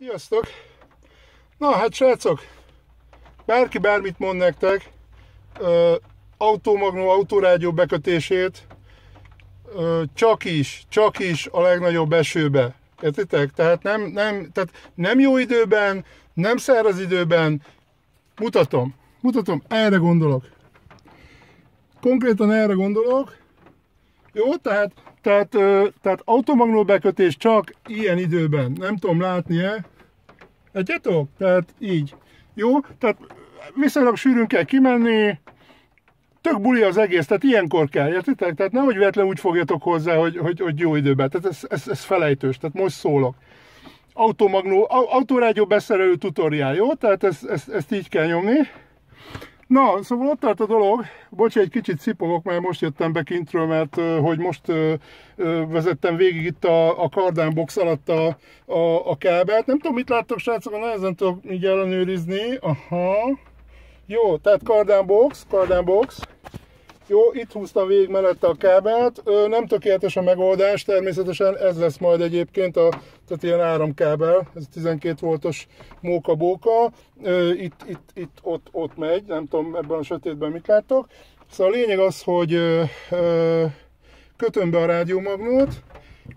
Sziasztok! Na hát srácok, bárki bármit mond nektek, ö, automagnó, autórádió bekötését ö, csak is, csak is a legnagyobb esőbe. Értitek? Tehát nem, nem, tehát nem jó időben, nem száraz időben. Mutatom, mutatom, erre gondolok. Konkrétan erre gondolok. Jó, tehát, tehát, tehát automagnó bekötés csak ilyen időben. Nem tudom látni-e. Egyetok? Tehát így. Jó? Tehát viszonylag sűrűn kell kimenni, tök buli az egész, tehát ilyenkor kell, értitek? Tehát nehogy véletlen úgy fogjatok hozzá, hogy, hogy, hogy jó időben. Tehát ez, ez, ez felejtős, tehát most szólok. Automagnó, autorádió beszerelő tutoriál, jó? Tehát ezt, ezt, ezt így kell nyomni. Na, szóval ott tart a dolog, bocs, egy kicsit szipogok, mert most jöttem be kintről, mert hogy most uh, uh, vezettem végig itt a, a Cardán box alatt a, a, a kábelt. Nem tudom, mit láttok, srácok, nehezen tudok így ellenőrizni. Aha. Jó, tehát Cardán box, Cardán box. Jó, itt húztam végig mellette a kábelt. Nem tökéletes a megoldás, természetesen ez lesz majd egyébként a, tehát ilyen áramkábel, ez 12 voltos móka-bóka. Itt, itt, itt, ott, ott megy, nem tudom ebben a sötétben mit láttok. Szóval a lényeg az, hogy kötöm be a rádiómagnót,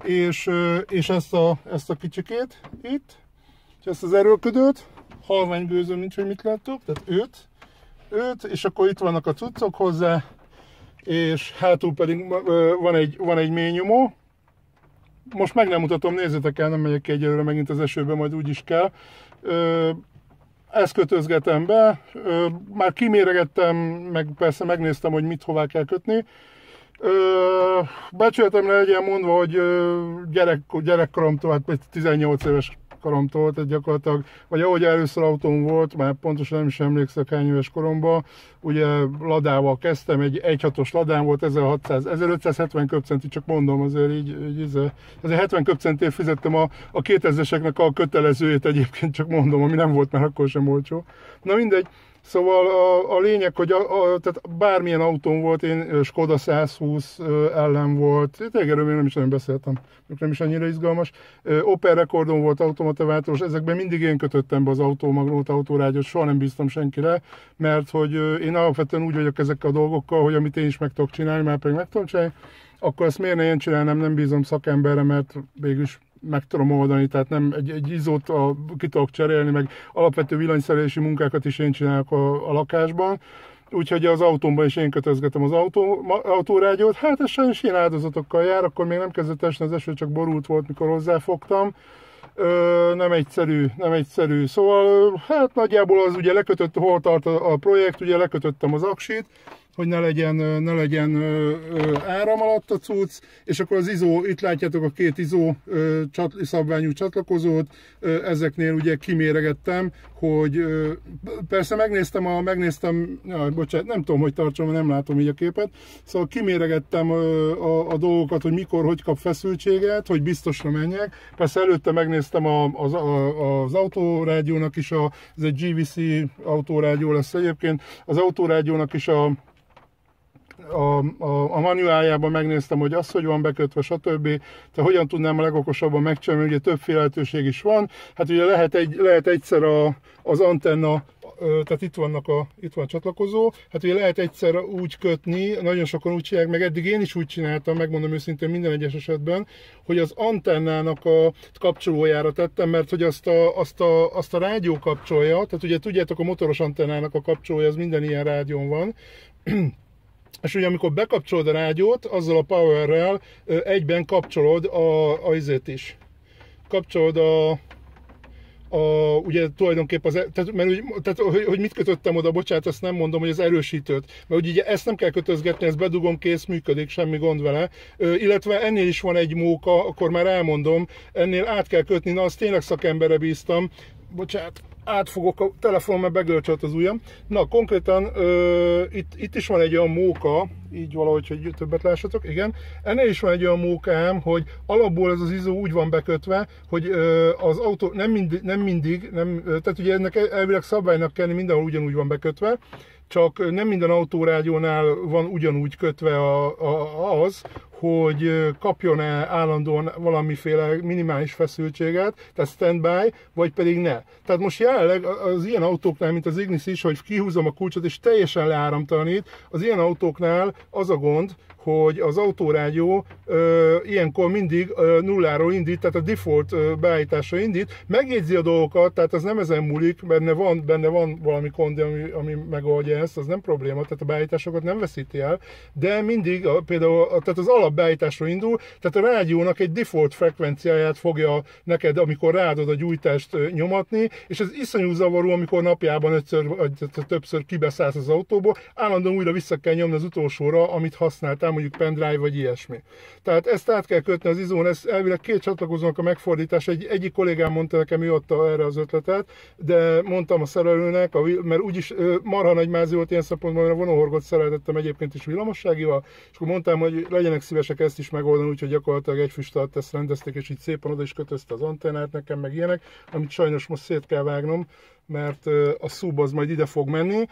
és, és ezt, a, ezt a kicsikét itt, és ezt az erőködőt, halvány gőzöm nincs, hogy mit láttok, tehát őt, őt, és akkor itt vannak a cuccok hozzá, és hátul pedig van egy, van egy mély nyomó. Most meg nem mutatom, nézzétek el, nem megyek ki egyelőre megint az esőbe, majd úgy is kell. Ezt kötözgetem be, már kiméregettem, meg persze megnéztem, hogy mit hová kell kötni. Becsültem le legyen mondva, hogy gyerek, gyerekkoromtól, hát 18 éves koromtól, tehát gyakorlatilag, vagy ahogy először autóm volt, már pontosan nem is emlékszek hány éves koromban, ugye ladával kezdtem, egy 1.6-os ladám volt, 1600, 1570 köbcenti, csak mondom azért így, így ezért 70 köbcentért fizettem a, a 2000-eseknek a kötelezőjét egyébként, csak mondom, ami nem volt már akkor sem olcsó. Na mindegy, Szóval a, a lényeg, hogy a, a, tehát bármilyen autón volt, én Skoda 120 ellen volt, tényleg még nem is nagyon beszéltem, nem is annyira izgalmas. Opel rekordon volt automataváltós, ezekben mindig én kötöttem be az autómagnót, autórágyot, soha nem bíztam senkire, mert hogy én alapvetően úgy vagyok ezekkel a dolgokkal, hogy amit én is meg tudok csinálni, már pedig meg tudom csinálni, akkor ezt miért ne én csinálnám, nem bízom szakemberre, mert végülis meg tudom oldani, tehát nem egy, egy izót a, ki tudok cserélni, meg alapvető villanyszerelési munkákat is én csinálok a, a lakásban, úgyhogy az autómban is én kötözgetem az autó, autórádiót. Hát ez sajnos ilyen áldozatokkal jár, akkor még nem kezdett esni az eső, csak borult volt, mikor hozzáfogtam. Ö, nem egyszerű, nem egyszerű. Szóval hát nagyjából az ugye lekötött, hol tart a, a projekt, ugye lekötöttem az aksit, hogy ne legyen, ne legyen áram alatt a cucc, és akkor az izó, itt látjátok a két izó csatli, szabványú csatlakozót, ezeknél ugye kiméregettem, hogy persze megnéztem, a, megnéztem, ja, bocsánat, nem tudom, hogy tartsom, nem látom így a képet, szóval kiméregettem a, a dolgokat, hogy mikor, hogy kap feszültséget, hogy biztosra menjek. Persze előtte megnéztem a, az, a, az autórádiónak is, a, ez egy GVC autórádió lesz egyébként, az autórádiónak is a a, a, a manuáljában megnéztem, hogy az, hogy van bekötve, stb. Tehát hogyan tudnám a legokosabban megcsinálni, ugye többféle lehetőség is van. Hát ugye lehet, egy, lehet egyszer a, az antenna, tehát itt, vannak a, itt van a csatlakozó, hát ugye lehet egyszer úgy kötni, nagyon sokan úgy csinálják, meg eddig én is úgy csináltam, megmondom őszintén minden egyes esetben, hogy az antennának a kapcsolójára tettem, mert hogy azt a, azt a, azt a rádió kapcsolja, tehát ugye tudjátok a motoros antennának a kapcsolója, az minden ilyen rádión van, és ugye amikor bekapcsolod a rádiót, azzal a powerrel egyben kapcsolod a, a izét is. Kapcsolod a, a, ugye tulajdonképpen az, tehát, mert, tehát, hogy, hogy mit kötöttem oda, bocsánat, azt nem mondom, hogy az erősítőt, mert ugye ezt nem kell kötözgetni, ezt bedugom, kész, működik, semmi gond vele, Ö, illetve ennél is van egy móka, akkor már elmondom, ennél át kell kötni, na azt tényleg szakemberre bíztam, bocsánat, átfogok a telefon, mert begölcsölt az ujjam. Na, konkrétan ö, itt, itt is van egy olyan móka, így valahogy, hogy többet lássatok, igen. Ennél is van egy olyan mókám, hogy alapból ez az izó úgy van bekötve, hogy ö, az autó nem mindig, nem mindig nem, tehát ugye ennek elvileg szabálynak kell, mindenhol ugyanúgy van bekötve, csak nem minden autórádiónál van ugyanúgy kötve a, a, az, hogy kapjon-e állandóan valamiféle minimális feszültséget, tehát standby, vagy pedig ne. Tehát most jelenleg az ilyen autóknál, mint az Ignis is, hogy kihúzom a kulcsot és teljesen leáramtalanít, az ilyen autóknál az a gond, hogy az autórádió ö, ilyenkor mindig ö, nulláról indít, tehát a default ö, beállításra indít, megjegyzi a dolgokat, tehát az nem ezen múlik, benne van, benne van valami kondi, ami, ami megoldja ezt, az nem probléma, tehát a beállításokat nem veszíti el, de mindig a, például a, tehát az alapbeállításra indul, tehát a rádiónak egy default frekvenciáját fogja neked, amikor ráadod a gyújtást nyomatni, és ez iszonyú zavaró, amikor napjában ötször, vagy többször kibeszállsz az autóból, állandóan újra vissza kell nyomni az utolsóra, amit használtál, mondjuk pendrive vagy ilyesmi. Tehát ezt át kell kötni az izón, ez elvileg két csatlakozónak a megfordítás. Egy, egyik kollégám mondta nekem, ő adta erre az ötletet, de mondtam a szerelőnek, mert úgyis marha nagy mázi volt ilyen szempontból, mert a vonóhorgot szereltettem egyébként is villamosságival, és akkor mondtam, hogy legyenek szívesek ezt is megoldani, úgyhogy gyakorlatilag egy füst alatt ezt rendezték, és így szépen oda is kötözte az antennát nekem, meg ilyenek, amit sajnos most szét kell vágnom, mert a szub az majd ide fog menni.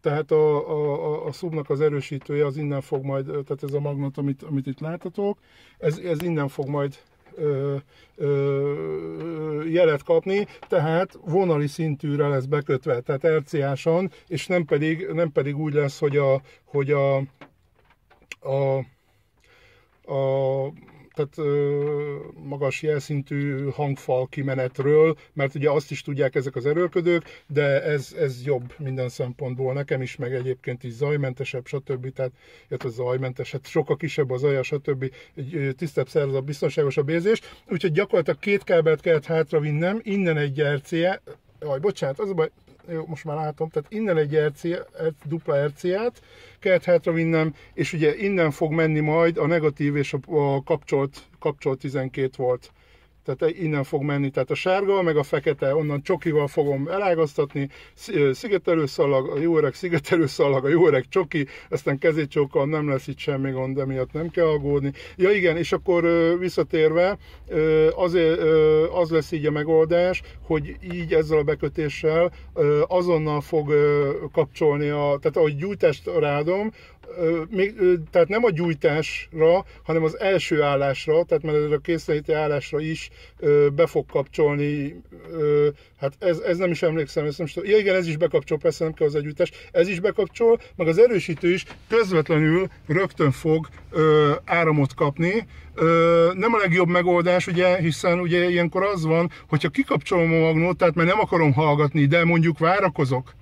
Tehát a, a, a szubnak az erősítője az innen fog majd, tehát ez a magnot, amit, amit itt láthatok, ez, ez innen fog majd ö, ö, jelet kapni, tehát vonali szintűre lesz bekötve, tehát RCA-san, és nem pedig, nem pedig úgy lesz, hogy a, hogy a, a, a tehát magas jelszintű hangfal kimenetről, mert ugye azt is tudják ezek az erőlködők, de ez, ez jobb minden szempontból. Nekem is, meg egyébként is zajmentesebb, stb. Tehát illetve zajmentes, hát sokkal kisebb az zaja, stb. Egy tisztebb szervezet, biztonságosabb érzés. Úgyhogy gyakorlatilag két kábelt kellett hátravinnem, innen egy RCA, Jaj, bocsánat, az a baj, jó, most már látom, tehát innen egy RC, dupla RC-át kellett hátravinnem, és ugye innen fog menni majd a negatív és a, a kapcsolt, kapcsolt 12 volt tehát innen fog menni, tehát a sárga, meg a fekete, onnan csokival fogom elágaztatni, szigetelőszalag, a jó öreg szigetelőszalag, a jó öreg csoki, aztán kezécsókkal nem lesz itt semmi gond, emiatt nem kell aggódni. Ja igen, és akkor visszatérve, azért, az lesz így a megoldás, hogy így ezzel a bekötéssel azonnal fog kapcsolni, a, tehát ahogy gyújtást rádom, még, tehát nem a gyújtásra, hanem az első állásra, tehát mert a készenléti állásra is be fog kapcsolni, hát ez, ez nem is emlékszem, ezt nem is ja, igen, ez is bekapcsol, persze nem kell az együttes, ez is bekapcsol, meg az erősítő is közvetlenül rögtön fog áramot kapni, nem a legjobb megoldás, ugye, hiszen ugye ilyenkor az van, hogyha kikapcsolom a magnót, tehát mert nem akarom hallgatni, de mondjuk várakozok,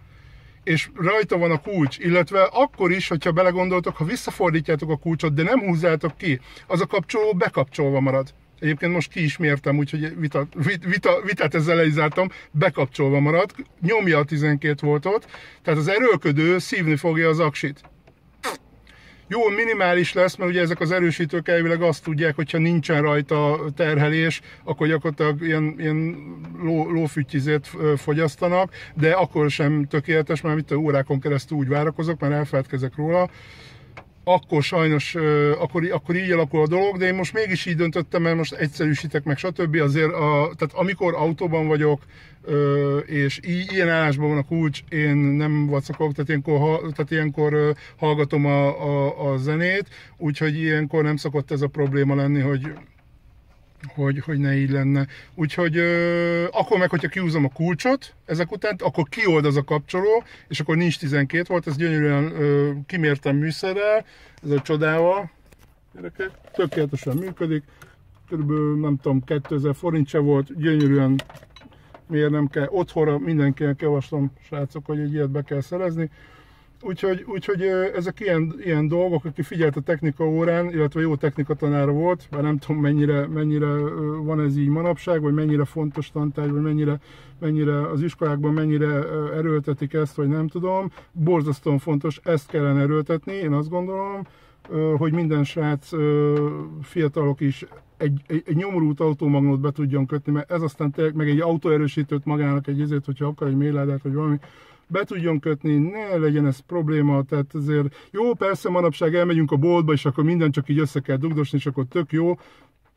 és rajta van a kulcs, illetve akkor is, hogyha belegondoltok, ha visszafordítjátok a kulcsot, de nem húzzátok ki, az a kapcsoló bekapcsolva marad. Egyébként most ki is mértem, úgyhogy vita, vita, vitát ezzel leizáltam, bekapcsolva marad, nyomja a 12 voltot, tehát az erőlködő szívni fogja az aksit. Jó, minimális lesz, mert ugye ezek az erősítők elvileg azt tudják, hogyha nincsen rajta terhelés, akkor gyakorlatilag ilyen, ilyen ló, lófütyizét fogyasztanak, de akkor sem tökéletes, mert itt órákon keresztül úgy várakozok, mert elfeledkezek róla akkor sajnos, akkor, akkor így alakul a dolog, de én most mégis így döntöttem, mert most egyszerűsítek meg, stb. Azért, a, tehát amikor autóban vagyok, és ilyen állásban van a kulcs, én nem vacakok, tehát ilyenkor, tehát ilyenkor hallgatom a, a, a zenét, úgyhogy ilyenkor nem szokott ez a probléma lenni, hogy hogy, hogy ne így lenne. Úgyhogy ö, akkor meg, hogyha kiúzom a kulcsot ezek után, akkor kiold az a kapcsoló, és akkor nincs 12 volt, ez gyönyörűen ö, kimértem műszerrel, ez a csodával, gyerekek, tökéletesen működik, körülbelül nem tudom, 2000 forint se volt, gyönyörűen miért nem kell, otthonra mindenkinek javaslom, srácok, hogy egy ilyet be kell szerezni, Úgyhogy, úgyhogy ezek ilyen, ilyen dolgok, aki figyelt a technika órán, illetve jó technika tanára volt, bár nem tudom mennyire, mennyire van ez így manapság, vagy mennyire fontos tantárgy, vagy mennyire, mennyire az iskolákban mennyire erőltetik ezt, vagy nem tudom. Borzasztóan fontos, ezt kellene erőltetni, én azt gondolom. hogy minden srác, fiatalok is egy, egy, egy nyomorult automagnót be tudjon kötni, mert ez aztán tényleg, meg egy autóerősítőt magának egy ezért, hogyha akar egy méládát, vagy valami, be tudjon kötni, ne legyen ez probléma, tehát azért jó, persze manapság elmegyünk a boltba, és akkor minden csak így össze kell dugdosni, és akkor tök jó,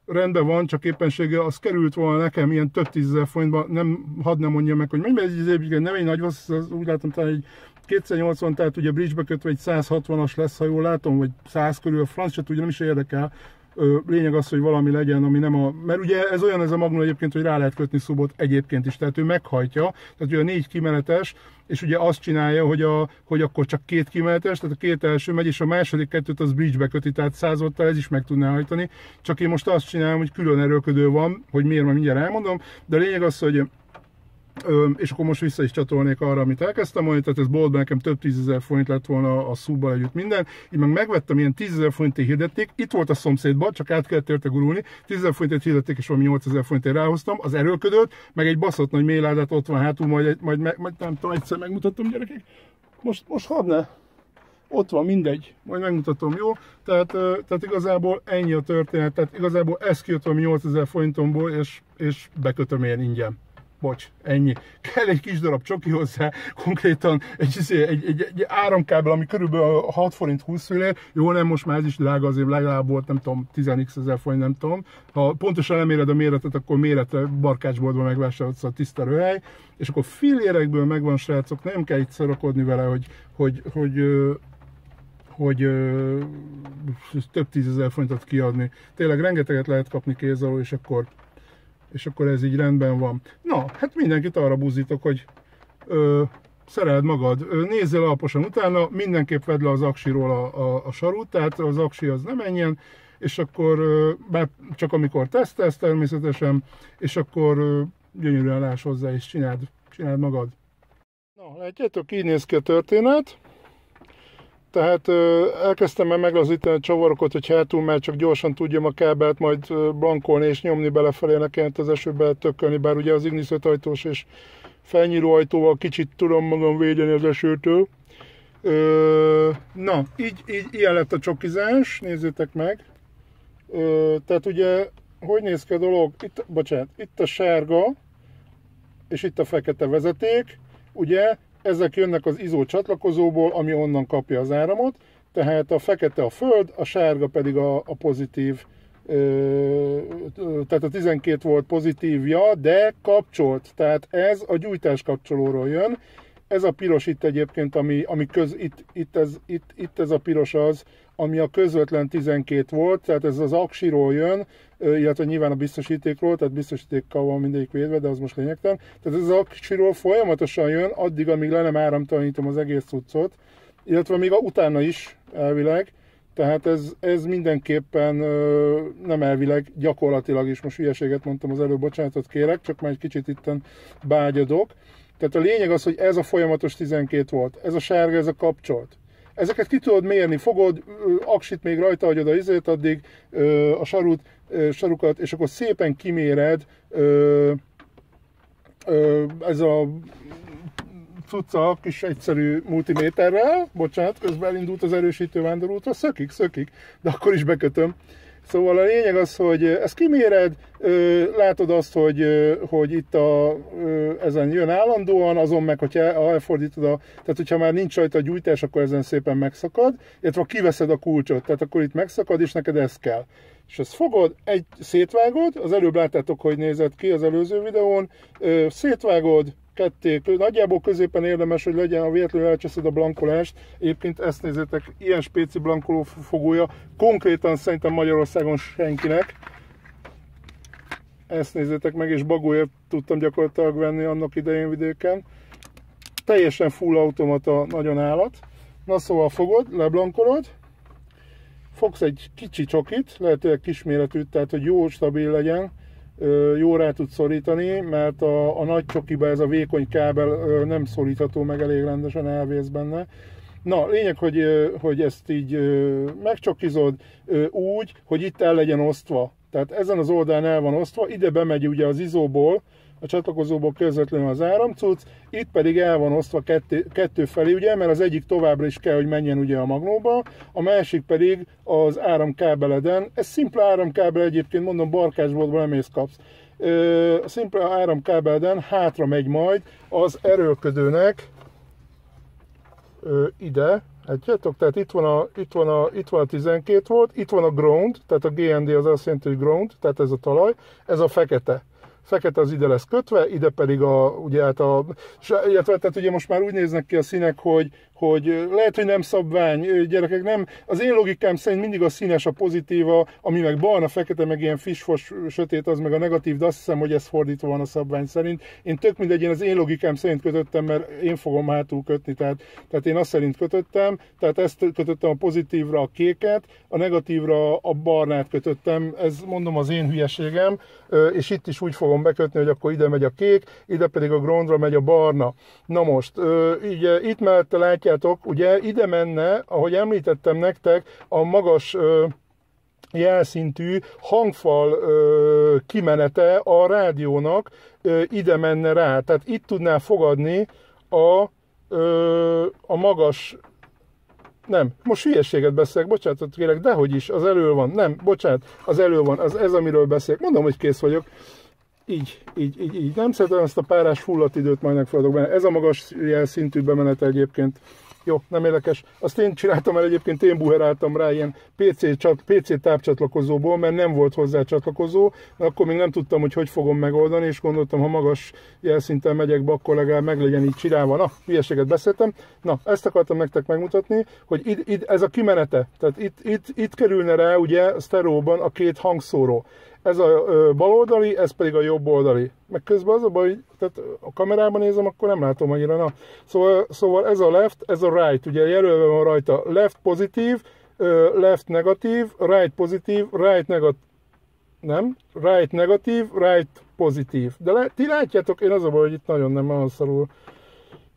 rendben van, csak éppenséggel az került volna nekem ilyen több tízezer forintba, nem, hadd nem mondja meg, hogy mennyi ez egy nem egy nagy vassz, az úgy látom talán egy 280, tehát ugye bridge-be kötve egy 160-as lesz, ha jól látom, vagy 100 körül, a franc se tudja, nem is érdekel, lényeg az, hogy valami legyen, ami nem a... Mert ugye ez olyan ez a Magnum egyébként, hogy rá lehet kötni szubot egyébként is, tehát ő meghajtja, tehát ugye a négy kimenetes, és ugye azt csinálja, hogy, a, hogy akkor csak két kimenetes, tehát a két első megy, és a második kettőt az bridge-be köti, tehát százottal ez is meg tudná hajtani, csak én most azt csinálom, hogy külön erőködő van, hogy miért, majd mindjárt elmondom, de a lényeg az, hogy és akkor most vissza is csatolnék arra, amit elkezdtem mondani, tehát ez boltban nekem több tízezer forint lett volna a szúbbal együtt minden. Így meg megvettem, ilyen tízezer forintig hirdették, itt volt a szomszédban, csak át kellett érte gurulni, tízezer forintot hirdették, és valami 8000 forintért ráhoztam, az erőködőt, meg egy baszott nagy méládát ott van hátul, majd, majd, majd, majd nem tudom, egyszer megmutatom gyerekek. Most, most hadd ne, ott van, mindegy, majd megmutatom, jó? Tehát, tehát igazából ennyi a történet, tehát igazából ez kijött valami 8000 forintomból, és, és bekötöm én ingyen bocs, ennyi. Kell egy kis darab csoki hozzá, konkrétan egy, izé, egy, egy, egy áramkábel, ami körülbelül 6 forint 20 fillér, jó, nem most már ez is drága, azért legalább volt, nem tudom, 10 ezer forint, nem tudom. Ha pontosan nem éred a méretet, akkor méretre barkácsboltban megvásárolsz a tiszta röhely, és akkor fillérekből megvan, srácok, nem kell itt szarakodni vele, hogy, hogy, hogy, hogy hogy több tízezer forintot kiadni. Tényleg rengeteget lehet kapni kézzel, és akkor és akkor ez így rendben van. Na, hát mindenkit arra buzítok, hogy ö, szereld magad, ö, nézzél alaposan utána, mindenképp vedd le az aksiról a, a, a sarut, tehát az aksi az nem menjen, és akkor, bár csak amikor tesztelsz természetesen, és akkor gyönyörűen láss hozzá, és csináld, csináld magad. Na, látjátok, így néz ki a történet. Tehát elkezdtem el meglazítani a csavarokat, hogy hátul már csak gyorsan tudjam a kábelt majd blankolni és nyomni belefelé, ne kellett az esőbe tökölni, bár ugye az Ignis ajtós és felnyíró ajtóval kicsit tudom magam védeni az esőtől. na, így, így ilyen lett a csokizás, nézzétek meg. tehát ugye, hogy néz ki a dolog? Itt, bocsánat, itt a sárga, és itt a fekete vezeték, ugye ezek jönnek az izó csatlakozóból, ami onnan kapja az áramot, tehát a fekete a föld, a sárga pedig a, a pozitív, ö, tehát a 12 volt pozitívja, de kapcsolt, tehát ez a gyújtás kapcsolóról jön, ez a piros itt egyébként, ami, ami köz, itt, itt, ez, itt, itt ez a piros az, ami a közvetlen 12 volt, tehát ez az aksiról jön, illetve nyilván a biztosítékról, tehát biztosítékkal van mindegyik védve, de az most lényegtelen. Tehát ez az aksiról folyamatosan jön, addig, amíg le nem áramtalanítom az egész cuccot, illetve még a, utána is elvileg, tehát ez, ez mindenképpen nem elvileg, gyakorlatilag is, most hülyeséget mondtam az előbb, bocsánatot kérek, csak már egy kicsit itten bágyadok. Tehát a lényeg az, hogy ez a folyamatos 12 volt, ez a sárga, ez a kapcsolt. Ezeket ki tudod mérni, fogod, aksit még rajta hagyod a izét, addig a sarut, sarukat, és akkor szépen kiméred ez a cucca kis egyszerű multiméterrel, bocsánat, közben elindult az erősítő vándorútra, szökik, szökik, de akkor is bekötöm. Szóval a lényeg az, hogy ezt kiméred, látod azt, hogy, hogy itt a, ezen jön állandóan, azon meg, hogyha elfordítod a, tehát hogyha már nincs rajta a gyújtás, akkor ezen szépen megszakad, illetve kiveszed a kulcsot, tehát akkor itt megszakad, és neked ez kell. És ezt fogod, egy szétvágod, az előbb láttátok, hogy nézett ki az előző videón, szétvágod, ketté, nagyjából középen érdemes, hogy legyen, a véletlenül elcseszed a blankolást. Egyébként ezt nézzétek, ilyen spéci blankoló fogója, konkrétan szerintem Magyarországon senkinek. Ezt nézzétek meg, és bagóért tudtam gyakorlatilag venni annak idején vidéken. Teljesen full automata, nagyon állat. Na szóval fogod, leblankolod, fogsz egy kicsi csokit, lehetőleg kisméretű, tehát hogy jó stabil legyen, jó rá tud szorítani, mert a, a nagy csokiba ez a vékony kábel nem szorítható meg elég rendesen, elvész benne. Na, lényeg, hogy, hogy ezt így megcsokizod úgy, hogy itt el legyen osztva. Tehát ezen az oldalon el van osztva, ide bemegy ugye az izóból a csatlakozóból közvetlenül az áramcuc, itt pedig el van osztva kettő, kettő felé, ugye, mert az egyik továbbra is kell, hogy menjen ugye a magnóba, a másik pedig az áramkábeleden. Ez szimpla áramkábel egyébként, mondom, barkásboltból nem ész kapsz. A szimpla áramkábeleden hátra megy majd az erőlködőnek ide, Látjátok? Tehát itt van, a, itt, van a, itt van a 12 volt, itt van a ground, tehát a GND az azt jelenti, hogy ground, tehát ez a talaj, ez a fekete fekete az ide lesz kötve, ide pedig a, ugye hát a, illetve, tehát ugye most már úgy néznek ki a színek, hogy, hogy lehet, hogy nem szabvány, gyerekek, nem. Az én logikám szerint mindig a színes a pozitíva, ami meg barna, fekete, meg ilyen fisfos, sötét, az meg a negatív, de azt hiszem, hogy ez fordítva van a szabvány szerint. Én tök mindegy, én az én logikám szerint kötöttem, mert én fogom hátul kötni, tehát, tehát én azt szerint kötöttem, tehát ezt kötöttem a pozitívra a kéket, a negatívra a barnát kötöttem, ez mondom az én hülyeségem, és itt is úgy fogom bekötni, hogy akkor ide megy a kék, ide pedig a groundra megy a barna. Na most, így itt mellette látják, látjátok, ugye ide menne, ahogy említettem nektek, a magas jelszintű hangfal kimenete a rádiónak ide menne rá. Tehát itt tudná fogadni a, a magas nem, most hülyeséget beszélek, bocsánatot kérek, dehogy is, az elő van, nem, bocsánat, az elő van, az ez, amiről beszélek, mondom, hogy kész vagyok, így, így, így, így. Nem szeretem ezt a párás fullat időt majd megfogadok benne. Ez a magas jelszintű bemenet egyébként. Jó, nem érdekes. Azt én csináltam el egyébként, én buheráltam rá ilyen PC, csat, PC tápcsatlakozóból, mert nem volt hozzá csatlakozó, de akkor még nem tudtam, hogy hogy fogom megoldani, és gondoltam, ha magas jelszinten megyek be, akkor legalább meg legyen így csinálva. Na, hülyeséget beszéltem. Na, ezt akartam nektek megmutatni, hogy id, id, ez a kimenete. Tehát itt, itt, itt kerülne rá ugye a szteróban a két hangszóró. Ez a baloldali, ez pedig a jobb oldali. Meg közben az a baj, hogy tehát a kamerában nézem, akkor nem látom annyira. Na. Szóval, szóval ez a left, ez a right. Ugye jelölve van rajta left pozitív, left negatív, right pozitív, right negatív. Nem, right negatív, right pozitív. De le, ti látjátok, én az a baj, hogy itt nagyon nem van szarul.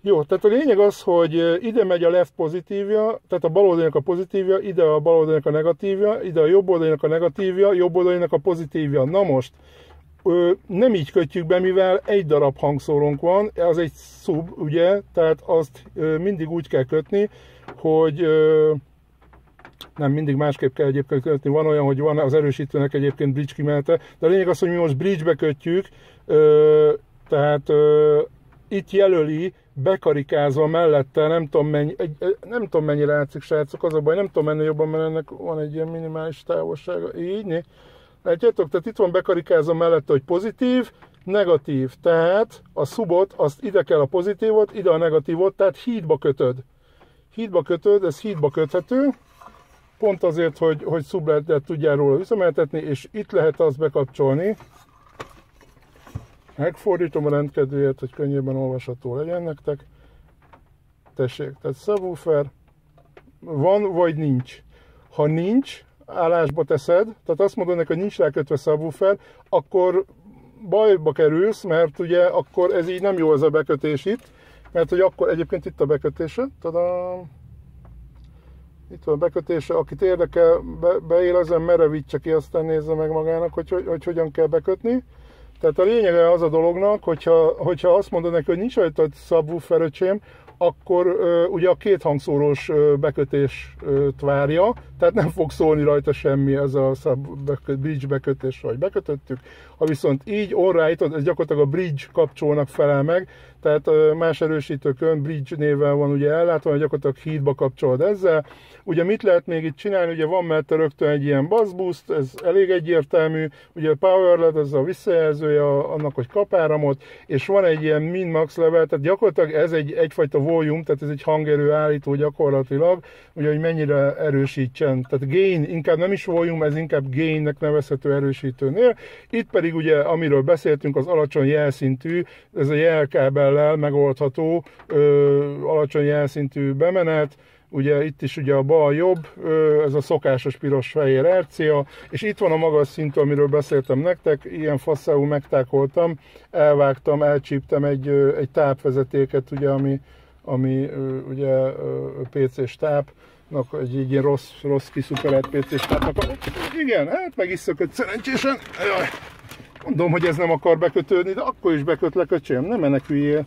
Jó, tehát a lényeg az, hogy ide megy a left pozitívja, tehát a bal oldalnak a pozitívja, ide a bal oldalnak a negatívja, ide a jobb oldalnak a negatívja, jobb oldalnak a pozitívja. Na most, nem így kötjük be, mivel egy darab hangszórónk van, az egy sub, ugye, tehát azt mindig úgy kell kötni, hogy nem mindig másképp kell egyébként kötni. Van olyan, hogy van az erősítőnek egyébként bridge kimenete, de a lényeg az, hogy mi most bridge-be kötjük, tehát itt jelöli bekarikázva mellette, nem tudom, mennyi, egy, nem tudom mennyire látszik srácok, az a baj, nem tudom menni jobban, mert ennek van egy ilyen minimális távolsága. Így, né? Látjátok, tehát itt van bekarikázva mellette, hogy pozitív, negatív, tehát a szubot, azt ide kell a pozitívot, ide a negatívot, tehát hídba kötöd. Hídba kötöd, ez hídba köthető, pont azért, hogy, hogy szubletet tudjál róla üzemeltetni, és itt lehet azt bekapcsolni, Megfordítom a rendkedvéért, hogy könnyebben olvasható legyen nektek. Tessék, tehát subwoofer van vagy nincs. Ha nincs, állásba teszed, tehát azt mondod neki, hogy nincs rákötve subwoofer, akkor bajba kerülsz, mert ugye akkor ez így nem jó az a bekötés itt, mert hogy akkor egyébként itt a bekötése, tadam, itt van a bekötése, akit érdekel, be, beélezem, merevítse ki, aztán nézze meg magának, hogy, hogy, hogy hogyan kell bekötni. Tehát a lényege az a dolognak, hogyha, hogyha azt mondod neki, hogy nincs rajta subwoofer öcsém, akkor uh, ugye a két hangszórós bekötést várja, tehát nem fog szólni rajta semmi ez a bridge bekötés, hogy bekötöttük. Ha viszont így orrájtod, ez gyakorlatilag a bridge kapcsolnak felel meg, tehát más erősítőkön bridge névvel van ugye ellátva, hogy gyakorlatilag hídba kapcsolod ezzel. Ugye mit lehet még itt csinálni? Ugye van mellette rögtön egy ilyen bass boost, ez elég egyértelmű, ugye a power led, ez a visszajelzője annak, hogy kapáramot, és van egy ilyen min max level, tehát gyakorlatilag ez egy, egyfajta volume, tehát ez egy hangerő állító gyakorlatilag, ugye hogy mennyire erősítsen. Tehát gain, inkább nem is volume, ez inkább gainnek nevezhető erősítőnél. Itt pedig ugye, amiről beszéltünk, az alacsony jelszintű, ez a jelkábel modellel megoldható ö, alacsony jelszintű bemenet, ugye itt is ugye a bal jobb, ez a szokásos piros-fehér RCA, és itt van a magas szintű, amiről beszéltem nektek, ilyen faszáú megtákoltam, elvágtam, elcsíptem egy, egy tápvezetéket, ugye, ami, ami ugye PC-s táp, egy, egy ilyen rossz, rossz kiszuperelt PC-s tápnak. Igen, hát meg is szökött szerencsésen. Jaj Mondom, hogy ez nem akar bekötődni, de akkor is bekötlek, öcsém, nem meneküljél.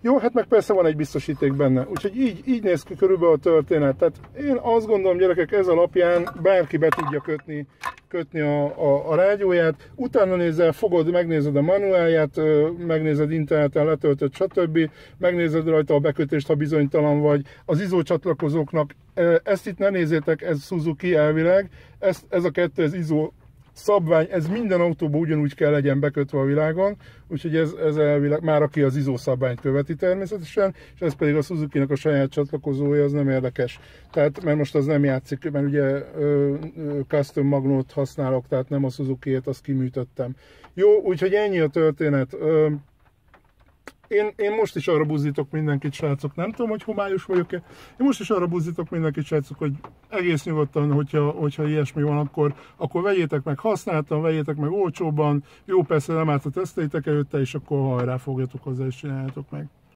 Jó, hát meg persze van egy biztosíték benne. Úgyhogy így, így néz ki körülbelül a történet. Tehát én azt gondolom, gyerekek, ez alapján bárki be tudja kötni, kötni a, a, a rádióját. Utána nézel, fogod, megnézed a manuálját, megnézed interneten, letöltött, stb. Megnézed rajta a bekötést, ha bizonytalan vagy. Az izó csatlakozóknak, ezt itt ne nézzétek, ez Suzuki elvileg, ez, ez a kettő, ez izó szabvány, ez minden autóban ugyanúgy kell legyen bekötve a világon, úgyhogy ez, ez elvileg, már aki az ISO szabványt követi természetesen, és ez pedig a Suzuki-nak a saját csatlakozója, az nem érdekes. Tehát, mert most az nem játszik, mert ugye ö, custom magnót használok, tehát nem a Suzuki-ét, azt kiműtöttem. Jó, úgyhogy ennyi a történet. Ö, én, én most is arra buzdítok mindenkit, srácok, nem tudom, hogy homályos vagyok-e, én most is arra buzdítok mindenkit, srácok, hogy egész nyugodtan, hogyha, hogyha ilyesmi van, akkor, akkor vegyétek meg használtan, vegyétek meg olcsóban, jó persze nem árt a teszteitek előtte, és akkor hajrá fogjatok hozzá és csináljátok meg.